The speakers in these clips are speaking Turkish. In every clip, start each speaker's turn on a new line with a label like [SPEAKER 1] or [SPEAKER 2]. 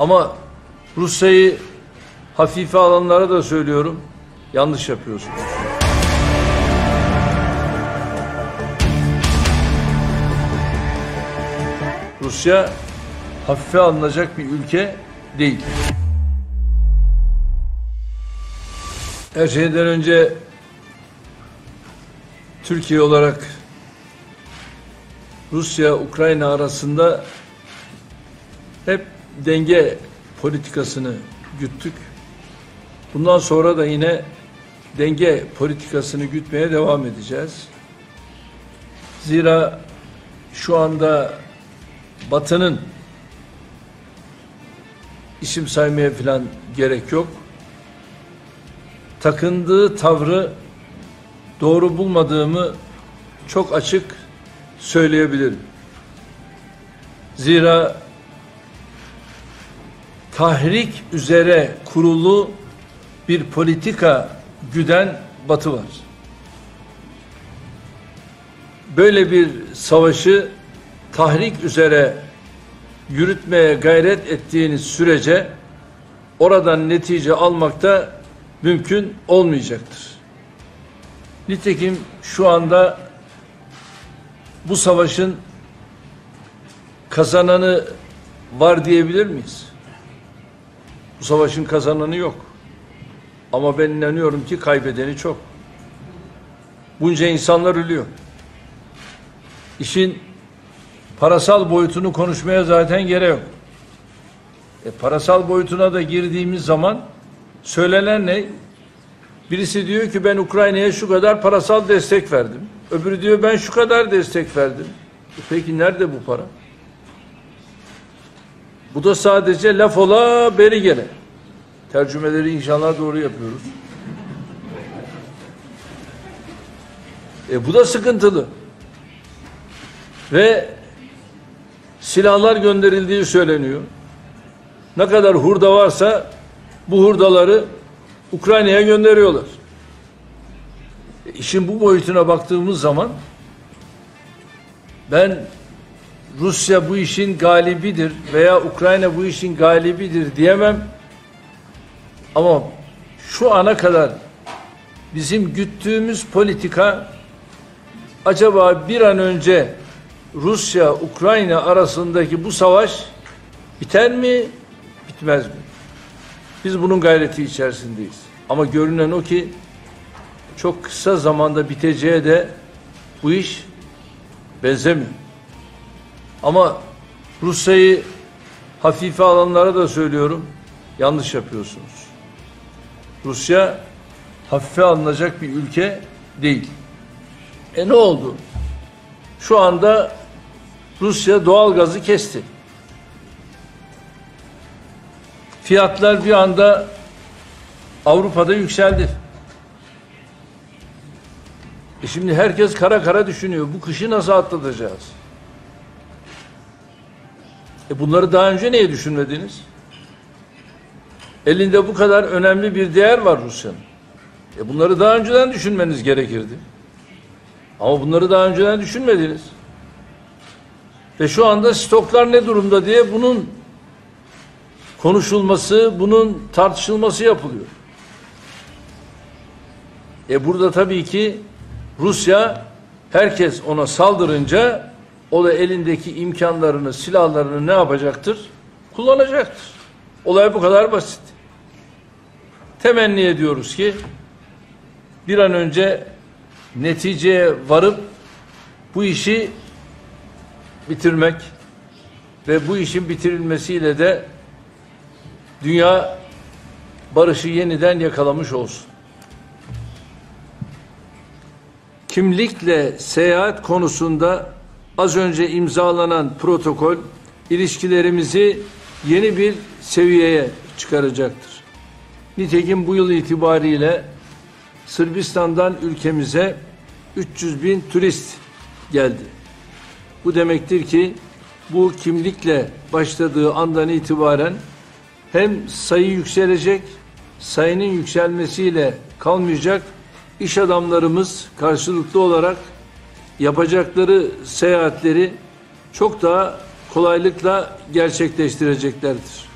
[SPEAKER 1] Ama Rusya'yı hafife alanlara da söylüyorum. Yanlış yapıyorsunuz. Rusya hafife alınacak bir ülke değil. Her şeyden önce Türkiye olarak Rusya Ukrayna arasında hep denge politikasını güttük. Bundan sonra da yine denge politikasını gütmeye devam edeceğiz. Zira şu anda Batı'nın isim saymaya falan gerek yok. Takındığı tavrı doğru bulmadığımı çok açık söyleyebilirim. Zira tahrik üzere kurulu bir politika güden Batı var. Böyle bir savaşı tahrik üzere yürütmeye gayret ettiğiniz sürece oradan netice almakta mümkün olmayacaktır. Nitekim şu anda bu savaşın kazananı var diyebilir miyiz? Bu savaşın kazananı yok. Ama ben inanıyorum ki kaybedeni çok. Bunca insanlar ölüyor. İşin parasal boyutunu konuşmaya zaten gerek yok. E, parasal boyutuna da girdiğimiz zaman söylenen ne? Birisi diyor ki ben Ukrayna'ya şu kadar parasal destek verdim. Öbürü diyor ben şu kadar destek verdim. E peki nerede bu para? Bu da sadece laf ola beri gele. Tercümeleri inşallah doğru yapıyoruz. E bu da sıkıntılı. Ve silahlar gönderildiği söyleniyor. Ne kadar hurda varsa bu hurdaları Ukrayna'ya gönderiyorlar. E işin bu boyutuna baktığımız zaman ben Rusya bu işin galibidir veya Ukrayna bu işin galibidir diyemem. Ama şu ana kadar bizim güttüğümüz politika acaba bir an önce Rusya Ukrayna arasındaki bu savaş biter mi bitmez mi? Biz bunun gayreti içerisindeyiz. Ama görünen o ki çok kısa zamanda biteceğe de bu iş benzemiyor. Ama Rusya'yı hafife alanlara da söylüyorum. Yanlış yapıyorsunuz. Rusya hafife alınacak bir ülke değil. E ne oldu? Şu anda Rusya doğal gazı kesti. Fiyatlar bir anda Avrupa'da yükseldi. E şimdi herkes kara kara düşünüyor. Bu kışı nasıl atlatacağız? E bunları daha önce niye düşünmediniz? Elinde bu kadar önemli bir değer var Rusya'nın. E bunları daha önceden düşünmeniz gerekirdi. Ama bunları daha önceden düşünmediniz. Ve şu anda stoklar ne durumda diye bunun konuşulması, bunun tartışılması yapılıyor. E burada tabii ki Rusya herkes ona saldırınca o da elindeki imkanlarını, silahlarını ne yapacaktır? Kullanacaktır. Olay bu kadar basit. Temenni ediyoruz ki bir an önce neticeye varıp bu işi bitirmek ve bu işin bitirilmesiyle de dünya barışı yeniden yakalamış olsun. Kimlikle seyahat konusunda az önce imzalanan protokol ilişkilerimizi yeni bir seviyeye çıkaracaktır. Nitekim bu yıl itibariyle Sırbistan'dan ülkemize 300 bin turist geldi. Bu demektir ki bu kimlikle başladığı andan itibaren hem sayı yükselecek, sayının yükselmesiyle kalmayacak, iş adamlarımız karşılıklı olarak yapacakları seyahatleri çok daha kolaylıkla gerçekleştireceklerdir.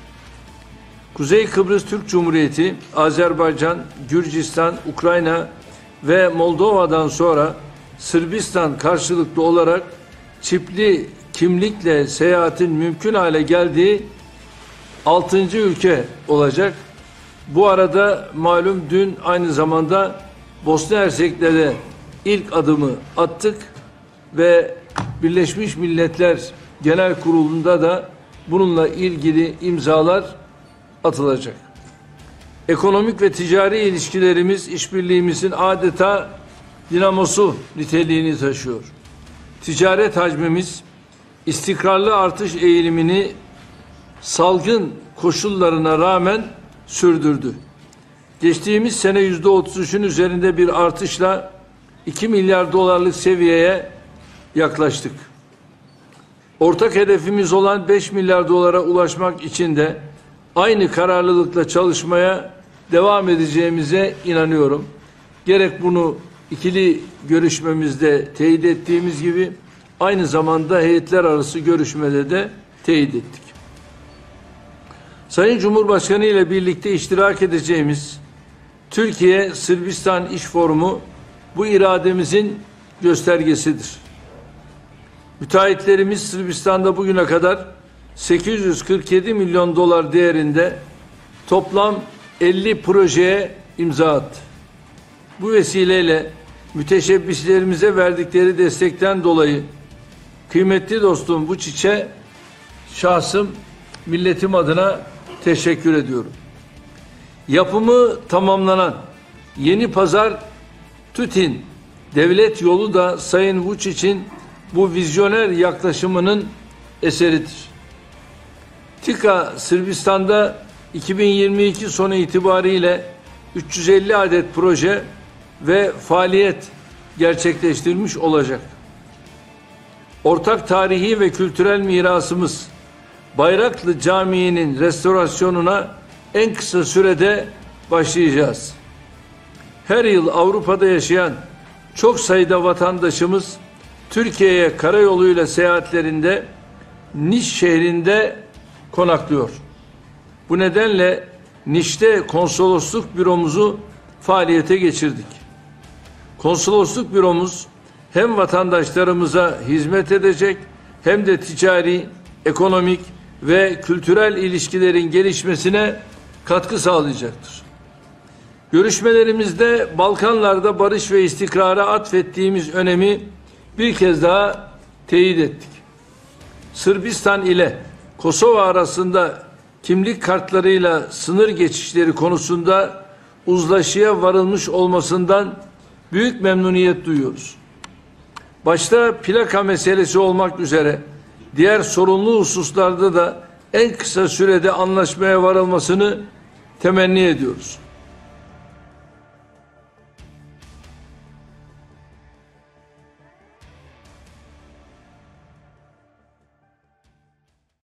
[SPEAKER 1] Kuzey Kıbrıs Türk Cumhuriyeti, Azerbaycan, Gürcistan, Ukrayna ve Moldova'dan sonra Sırbistan karşılıklı olarak çipli kimlikle seyahatin mümkün hale geldiği altıncı ülke olacak. Bu arada malum dün aynı zamanda Bosna Hersek'le de ilk adımı attık ve Birleşmiş Milletler Genel Kurulu'nda da bununla ilgili imzalar atılacak. Ekonomik ve ticari ilişkilerimiz işbirliğimizin adeta dinamosu niteliğini taşıyor. Ticaret hacmimiz istikrarlı artış eğilimini salgın koşullarına rağmen sürdürdü. Geçtiğimiz sene yüzde otuz üzerinde bir artışla 2 milyar dolarlık seviyeye yaklaştık. Ortak hedefimiz olan 5 milyar dolara ulaşmak için de aynı kararlılıkla çalışmaya devam edeceğimize inanıyorum. Gerek bunu ikili görüşmemizde teyit ettiğimiz gibi aynı zamanda heyetler arası görüşmede de teyit ettik. Sayın Cumhurbaşkanı ile birlikte iştirak edeceğimiz Türkiye Sırbistan İş Forumu bu irademizin göstergesidir. Müteahhitlerimiz Sırbistan'da bugüne kadar 847 milyon dolar değerinde toplam 50 projeye imza attı. Bu vesileyle müteşebbislerimize verdikleri destekten dolayı kıymetli dostum bu çiçe şahsım milletim adına teşekkür ediyorum. Yapımı tamamlanan Yeni Pazar Tütin devlet yolu da Sayın Vučić'in bu vizyoner yaklaşımının eseridir. TİKA Sırbistan'da 2022 sonu itibariyle 350 adet proje ve faaliyet gerçekleştirmiş olacak. Ortak tarihi ve kültürel mirasımız Bayraklı Camii'nin restorasyonuna en kısa sürede başlayacağız. Her yıl Avrupa'da yaşayan çok sayıda vatandaşımız Türkiye'ye karayoluyla seyahatlerinde Niş şehrinde konaklıyor. Bu nedenle Niş'te konsolosluk büromuzu faaliyete geçirdik. Konsolosluk büromuz hem vatandaşlarımıza hizmet edecek hem de ticari, ekonomik ve kültürel ilişkilerin gelişmesine katkı sağlayacaktır. Görüşmelerimizde Balkanlarda barış ve istikrara atfettiğimiz önemi bir kez daha teyit ettik. Sırbistan ile Kosova arasında kimlik kartlarıyla sınır geçişleri konusunda uzlaşıya varılmış olmasından büyük memnuniyet duyuyoruz. Başta plaka meselesi olmak üzere diğer sorunlu hususlarda da en kısa sürede anlaşmaya varılmasını temenni ediyoruz.